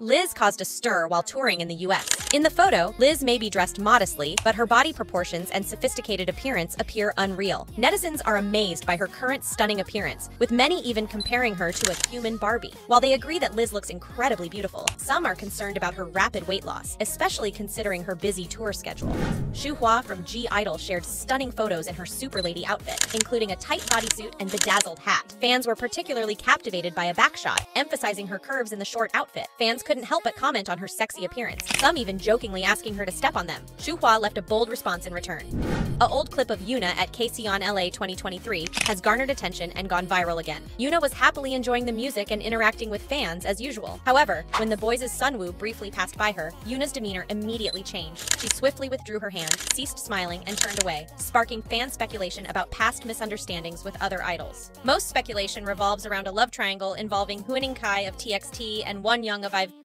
Liz caused a stir while touring in the US. In the photo, Liz may be dressed modestly, but her body proportions and sophisticated appearance appear unreal. Netizens are amazed by her current stunning appearance, with many even comparing her to a human Barbie. While they agree that Liz looks incredibly beautiful, some are concerned about her rapid weight loss, especially considering her busy tour schedule. Shuhua from (G)I-DLE shared stunning photos in her super lady outfit, including a tight bodysuit and bedazzled hat. Fans were particularly captivated by a backshot, emphasizing her curves in the short outfit. Fans couldn't help but comment on her sexy appearance, some even jokingly asking her to step on them. Shuhua left a bold response in return. A old clip of Yuna at KCON LA 2023 has garnered attention and gone viral again. Yuna was happily enjoying the music and interacting with fans as usual. However, when THE BOYZ' Sunwoo briefly passed by her, Yuna's demeanor immediately changed. She swiftly withdrew her hand, ceased smiling, and turned away, sparking fan speculation about past misunderstandings with other idols. Most speculation revolves around a love triangle involving Huening Kai of TXT and Won Young of IVE